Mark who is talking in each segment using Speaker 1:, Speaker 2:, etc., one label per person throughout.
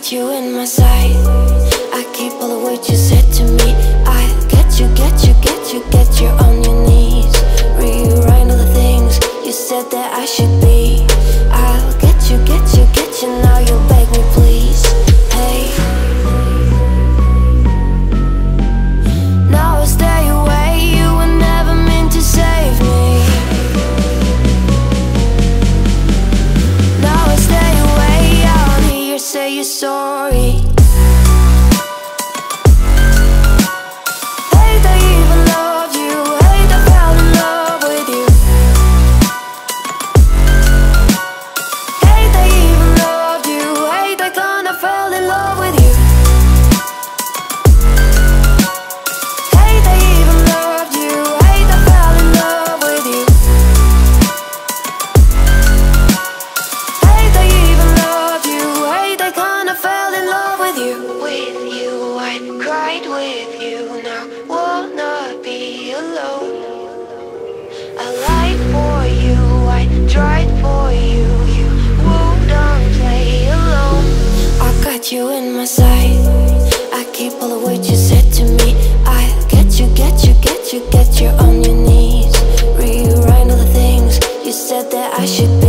Speaker 1: got you in my sight. with you now will not be alone. I lied for you, I tried for you, you won't play alone. I got you in my sight, I keep all the words you said to me. I get you, get you, get you, get you on your knees. Rewrite all the things you said that I should.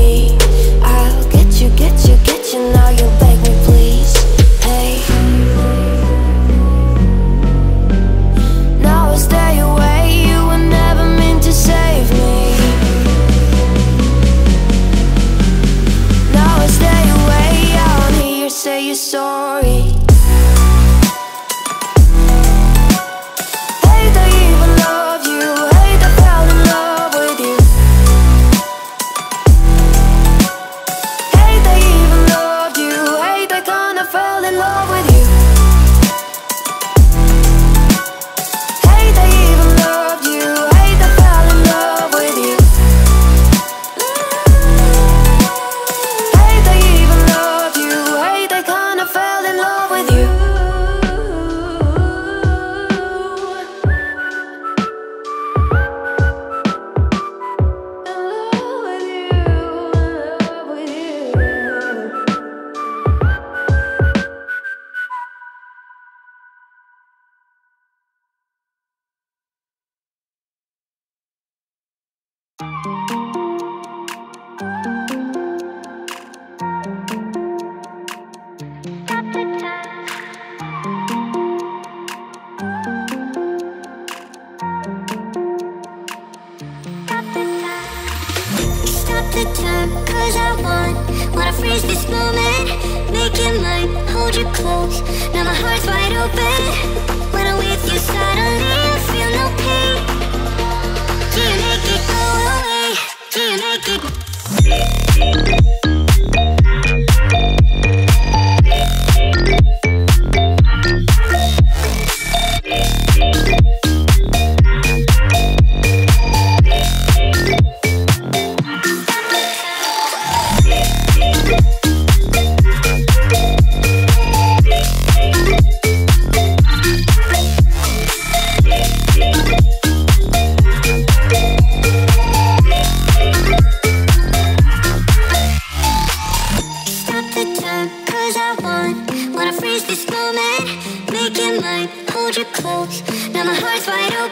Speaker 2: hold you close. Now my heart's wide open.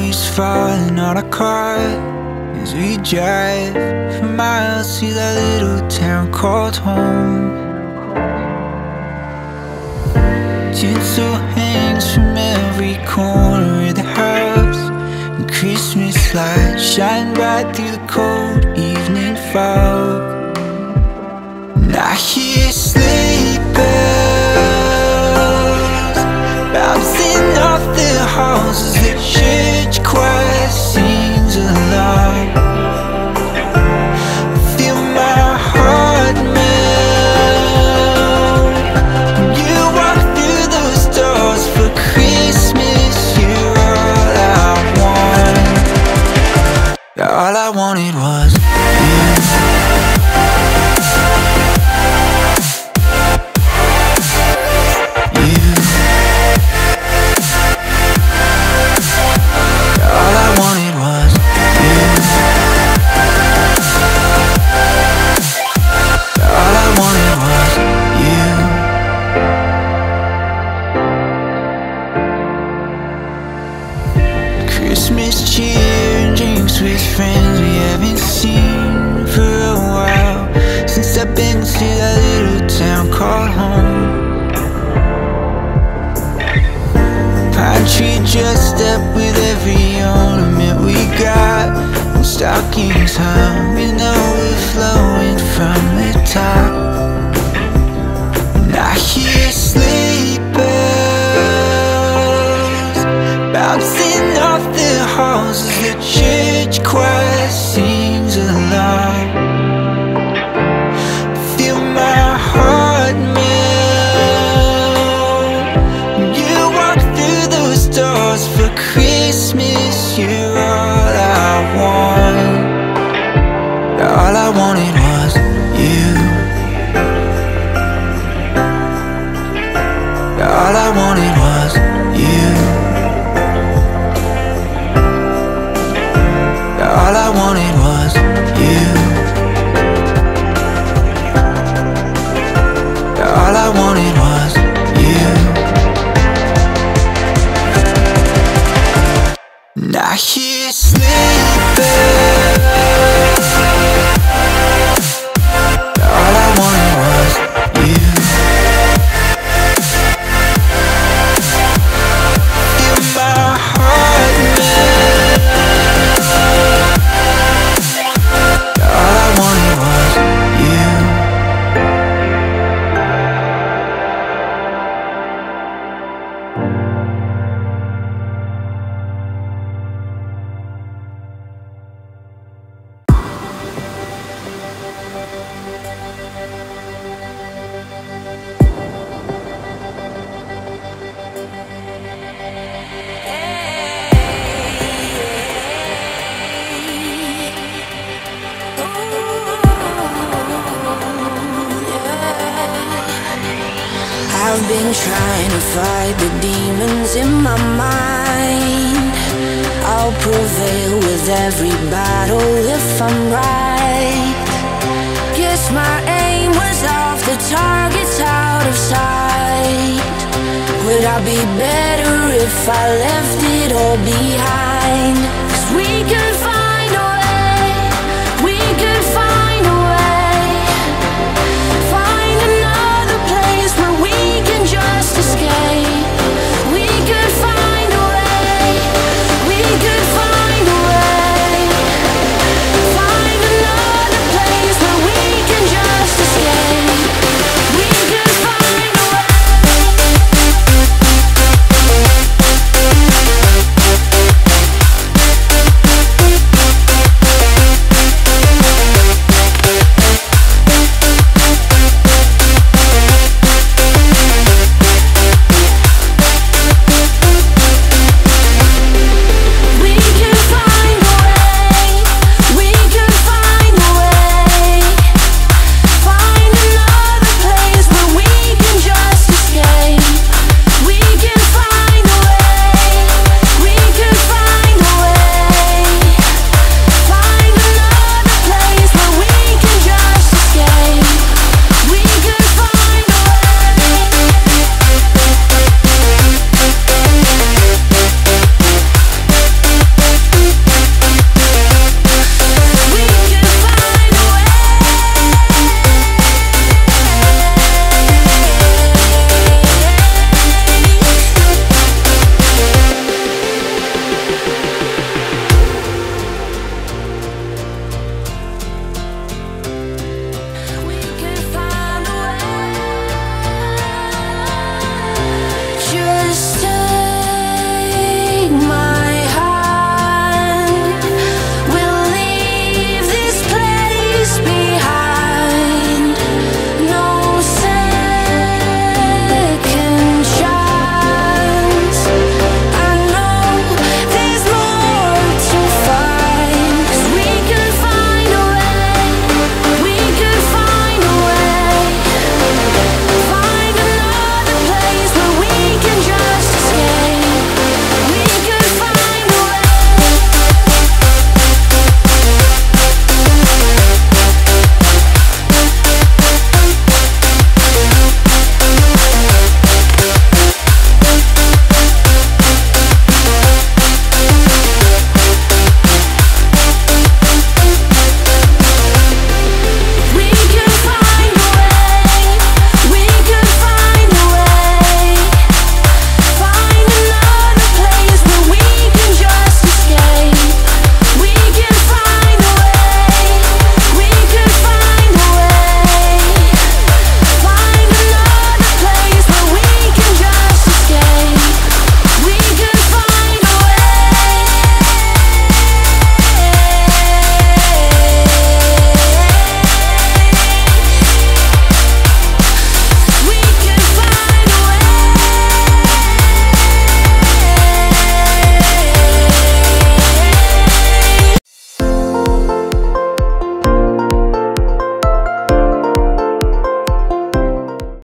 Speaker 3: Is falling on our car As we drive for miles to that little town called home. Tinsel hangs from every corner of the house. And Christmas lights shine bright through the cold evening fog. And I hear sleigh I wanted was you. All I wanted was you. All I wanted was you. Christmas cheer to that little town called home. Pine tree dressed up with every ornament we got. Stockings hung with no overflowing from the top Christmas You're
Speaker 4: been trying to fight the demons in my mind. I'll prevail with every battle if I'm right. Guess my aim was off, the target's out of sight. Would I be better if I left it all behind? 'Cause we fight.